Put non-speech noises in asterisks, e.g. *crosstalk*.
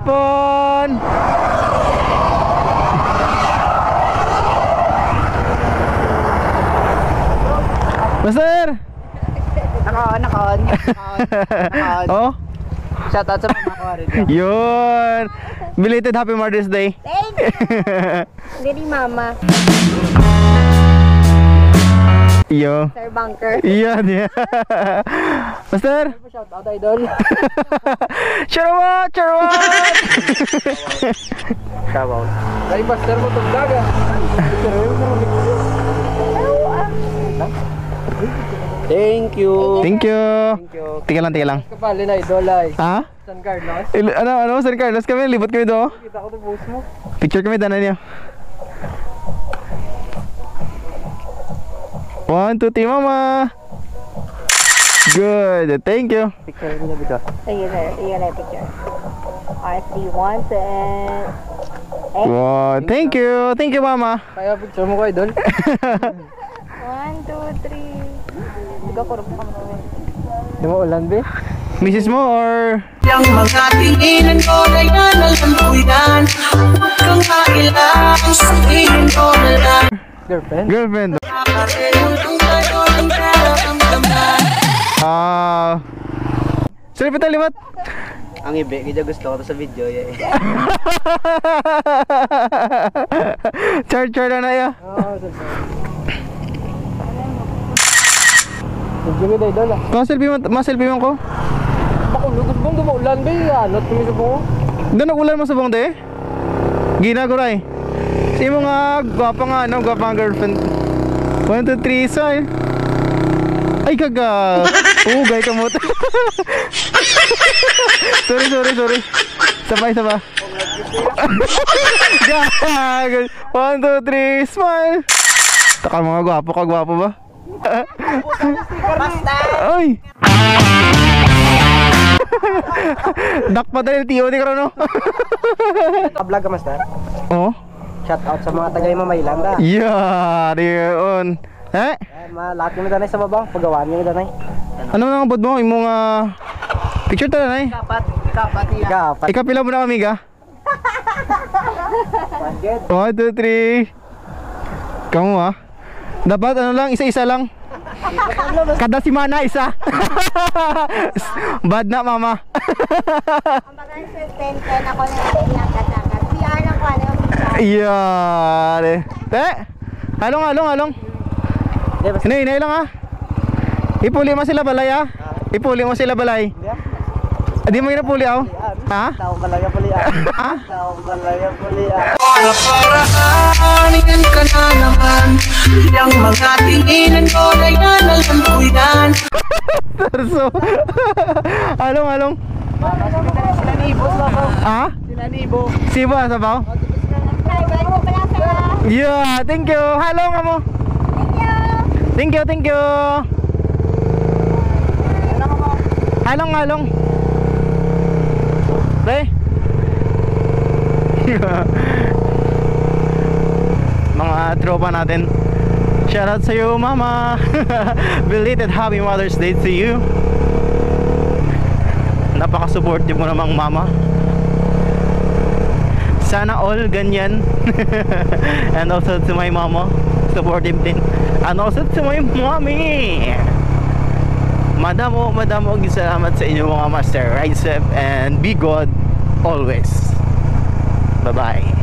hapon! Master! Nakon, nakon, *laughs* nakon. Oh? Shout out sa mga ko rin. Yun! Belated Happy Mother's Day. Thank you! *laughs* Hindi mama. Yo. Sir Bunker. Yan, yan. Master! Shoutout idol. Charwa! Charwa! Shoutout. Ay, master mo itong daga. Thank you. Thank you. Thank you. Tika lang, tika lang. Kapali na idol ay. Ha? San Carlos. Il- ano, ano, San Carlos kami, libot kami do. Kita ko itong post mo. Picture kami, danan niyo. One, two, three, mama. Good, thank you. Picture mo na bito. Sige sir, sige na picture. RSD once and... Eh, Wow, thank you, thank you, mama. Kaya picture mo ko idol. *laughs* one, two, three. Hindi ko kurap ka mo. Di mo ulan be? Mrs. mo or Yang mga tinginan ko ay nalalambuyan Huwag kang kailangang sabihin ko na lang Girlfriend? girlfriend? Ah. Sorry, pata limat. Ang ibe, kaya gusto ko sa video. Eh. *laughs* char char na na ya. Oo, sige. Thank you idol ah. Kung selfie mo, ma selfie mo ko. Bako, lugod bang dumaulan ba yung anot kami sa bungo? Doon nagulan mo sa bong de. Ginaguray. Si mo nga gwapa nga ano, gwapa nga girlfriend. 1 2 3 say. Ay kaga. *laughs* Ugay ka mo. *laughs* sorry, sorry, sorry. Sabay, sabay. *laughs* Gag. 1 2 3 smile. Taka mga gwapo ka, gwapo ba? Ay! Dak pa dahil tiyo ni Krono. Ka-vlog ka, master? Oh? Shoutout sa mga tagay Mamaylanda. Yeah, yun. Eh? Eh, ma, lahat yung danay sa babang, pagawaan yung danay. Ano nang abot mo? Imong ah, picture tala na eh. Kapat, kapat niya. Kapat. Ikapila mo na kami ga? Pagod. 1, 2, 3. Kamu ah. Dapat ano lang, isa-isa lang. Kada si Mana isa. *laughs* Bad na mama. *laughs* Ang bagang sir, 10-10 ako na nagkatakas. PR lang ko, ano picture. Iyari. Te, halong. Di ba? Hinay, hinay lang ah. Ipuli mo sila balay ah. Ipuli mo sila balay. Hindi mo inapuli ah. Ha? Tao kalaya puli ah. Ha? Tao kalaya puli ah. Naparaaningan ka na naman Yang mga tinginan ko ay nalalambuyan Terso. halong, halong. Sila ni Ibo, sa Ha? Sila ni Ibo. Sibo sa Yeah, thank you. Halong amo. Thank you. Thank you, thank you. Halong, halong. Pre. Mga tropa natin. Shoutout sa iyo, mama. *laughs* Belated happy Mother's Day to you. Napaka-supportive mo namang mama. Sana all ganyan. *laughs* And also to my mama, supportive din. And also to my mommy. Madamo, madamo og salamat sa inyo mga master. Ride safe and be good always. Bye-bye.